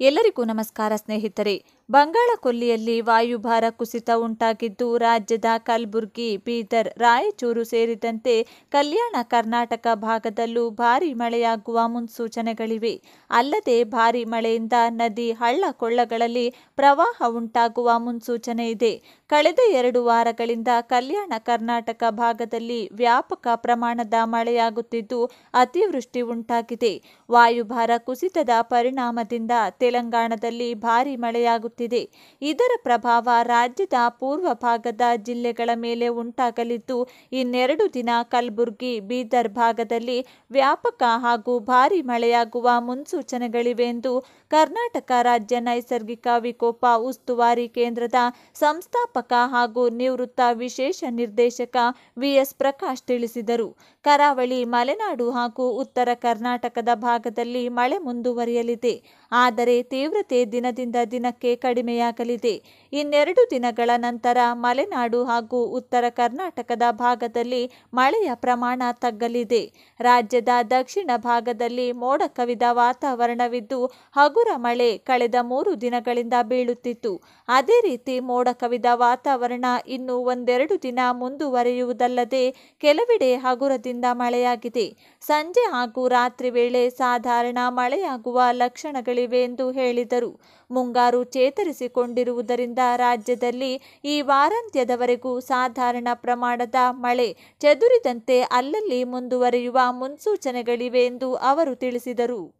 ಎಲ್ಲರಿಗೂ ನಮಸ್ಕಾರ ಸ್ನೇಹಿತರೆ. ಬಂಗಾಳ ಕೊಲ್ಲಿಯಲ್ಲಿ ವಾಯುಭಾರ ಕುಸಿತ ಉಂಟಾಗಿದ್ದು ರಾಜ್ಯದ ಕಲಬುರಗಿ, ಬೀದರ್, ರಾಯಚೂರು ಸೇರಿದಂತೆ ಕಲ್ಯಾಣ ಕರ್ನಾಟಕ ಭಾಗದಲ್ಲೂ ಭಾರಿ ಮಳೆಯಾಗುವ ಮುನ್ಸೂಚನೆಗಳಿವೆ. ಅಲ್ಲದೆ ಭಾರೀ ಮಳೆಯಿಂದ ನದಿ, ಹಳ್ಳ ಕೊಳ್ಳಗಳಲ್ಲಿ ಪ್ರವಾಹ ಉಂಟಾಗುವ ಮುನ್ಸೂಚನೆ ಇದೆ. ಕಳೆದ ಎರಡು ವಾರಗಳಿಂದ ಕಲ್ಯಾಣ ಕರ್ನಾಟಕ ಭಾಗದಲ್ಲಿ ವ್ಯಾಪಕ ಪ್ರಮಾಣದ ಮಳೆಯಾಗುತ್ತಿದ್ದು ಅತಿವೃಷ್ಟಿ ಉಂಟಾಗಿದೆ. ವಾಯುಭಾರ ಕುಸಿತದ ಪರಿಣಾಮದಿಂದ ತೆಲಂಗಾಣದಲ್ಲಿ ಭಾರೀ ಮಳೆಯಾಗುತ್ತಿದೆ. ಇದರ ಪ್ರಭಾವ ರಾಜ್ಯದ ಪೂರ್ವ ಭಾಗದ ಜಿಲ್ಲೆಗಳ ಮೇಲೆ ಉಂಟಾಗಲಿದ್ದು, ಇನ್ನೆರಡು ದಿನ ಕಲಬುರಗಿ, ಬೀದರ್ ಭಾಗದಲ್ಲಿ ವ್ಯಾಪಕ ಹಾಗೂ ಭಾರಿ ಮಳೆಯಾಗುವ ಮುನ್ಸೂಚನೆಗಳಿವೆ ಎಂದು ಕರ್ನಾಟಕ ರಾಜ್ಯ ನೈಸರ್ಗಿಕ ವಿಕೋಪ ಉಸ್ತುವಾರಿ ಕೇಂದ್ರದ ಸಂಸ್ಥಾಪಕ ಹಾಗೂ ನಿವೃತ್ತ ವಿಶೇಷ ನಿರ್ದೇಶಕ ವಿಎಸ್ ಪ್ರಕಾಶ್ ತಿಳಿಸಿದರು. ಕರಾವಳಿ, ಮಲೆನಾಡು ಹಾಗೂ ಉತ್ತರ ಕರ್ನಾಟಕದ ಭಾಗದಲ್ಲಿ ಮಳೆ ಮುಂದುವರಿಯಲಿದೆ. ಆದರೆ ತೀವ್ರತೆ ದಿನದಿಂದ ದಿನಕ್ಕೆ ಕಡಿಮೆಯಾಗಲಿದೆ. ಇನ್ನೆರಡು ದಿನಗಳ ನಂತರ ಮಲೆನಾಡು ಹಾಗೂ ಉತ್ತರ ಕರ್ನಾಟಕದ ಭಾಗದಲ್ಲಿ ಮಳೆಯ ಪ್ರಮಾಣ ತಗ್ಗಲಿದೆ. ರಾಜ್ಯದ ದಕ್ಷಿಣ ಭಾಗದಲ್ಲಿ ಮೋಡ ಕವಿದ ವಾತಾವರಣವಿದ್ದು, ಹಗುರ ಮಳೆ ಕಳೆದ ಮೂರು ದಿನಗಳಿಂದ ಬೀಳುತ್ತಿತ್ತು. ಅದೇ ರೀತಿ ಮೋಡ ಕವಿದ ವಾತಾವರಣ ಇನ್ನು ಒಂದೆರಡು ದಿನ ಮುಂದುವರಿಯುವುದಲ್ಲದೆ ಕೆಲವೆಡೆ ಹಗುರದಿಂದ ಮಳೆಯಾಗಿದೆ. ಸಂಜೆ ಹಾಗೂ ರಾತ್ರಿ ವೇಳೆ ಸಾಧಾರಣ ಮಳೆಯಾಗುವ ಲಕ್ಷಣಗಳಿವೆ ಎಂದು ಹೇಳಿದರು. ಮುಂಗಾರು ಚೇತರಿಸಿಕೊಂಡಿರುವುದರಿಂದ ರಾಜ್ಯದಲ್ಲಿ ಈ ವಾರಾಂತ್ಯದವರೆಗೂ ಸಾಧಾರಣ ಪ್ರಮಾಣದ ಮಳೆ ಚದುರಿದಂತೆ ಅಲ್ಲಲ್ಲಿ ಮುಂದುವರಿಯುವ ಮುನ್ಸೂಚನೆಗಳಿವೆ ಎಂದು ಅವರು ತಿಳಿಸಿದರು.